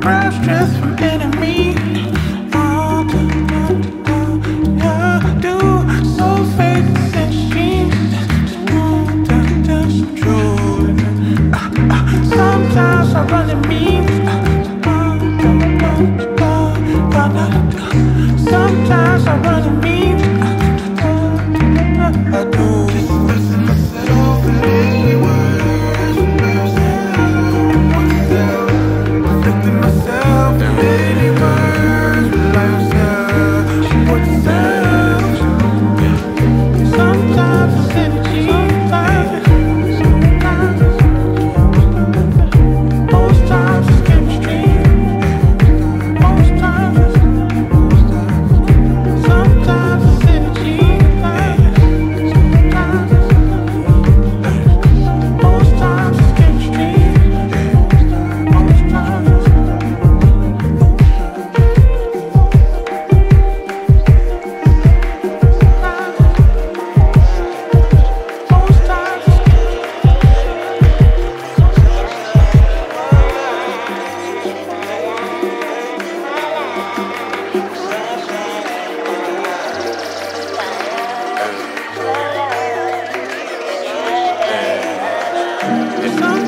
grab strength from enemies. It's not